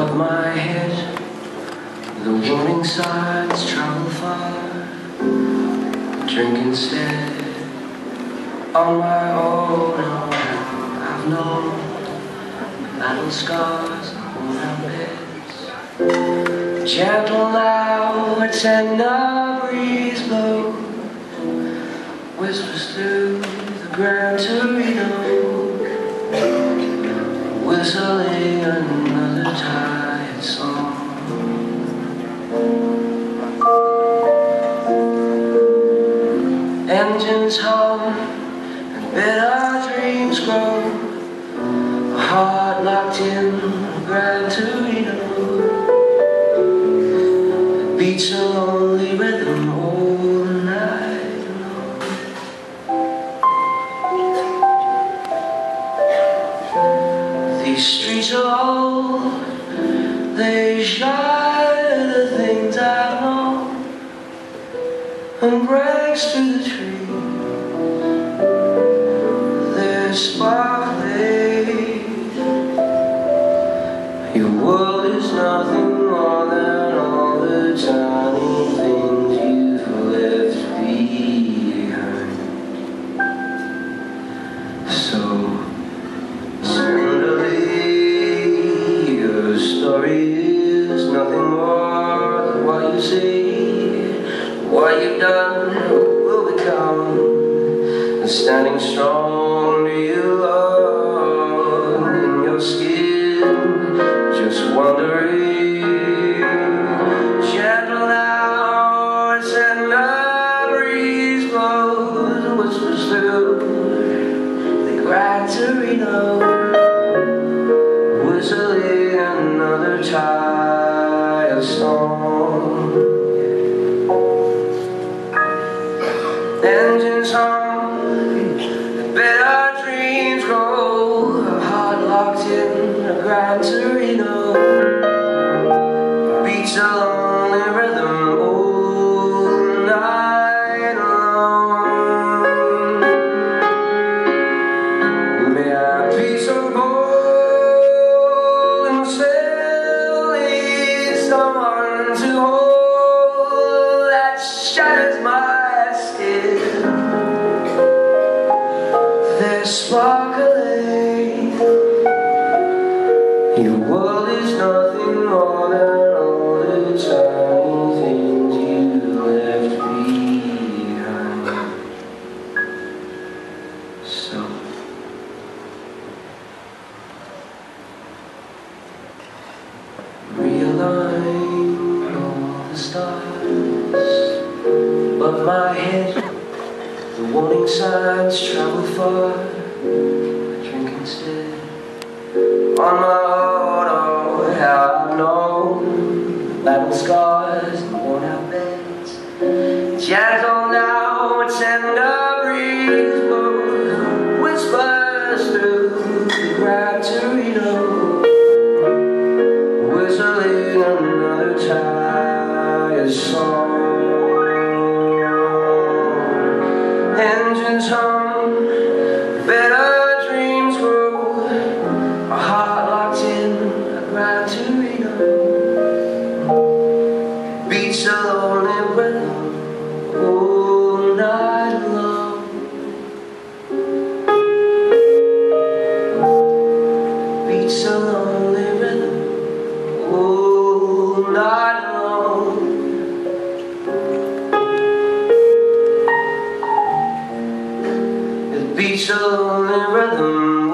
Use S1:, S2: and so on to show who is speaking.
S1: above my head. The warning signs travel far. Drink instead On my own. I've known Battle scars on our beds. Gentle now it's another breeze blow. Whispers through the ground to whistling another tired song. Engines hum and bitter dreams grow. A heart locked in Gran Torino. It beats Old, they shine the things I know and breaks to the tree. They're sparkling. Your world is nothing more than What you've done will become and standing strong you alone in your skin, just wondering. Gentle it's and the breeze blows, whispers through the Gran Torino, Engines hum, They're sparkling. Your world is nothing more than all the tiny things you left behind. So. Realign all the stars above my head. The warning signs travel far. I drink instead. On my auto, oh, how I've known battle scars and worn out beds. Gentle now, a tender breeze blows, whispers through the Gran Torino. Whistling another tired song. Engines hum, beats a lonely rhythm.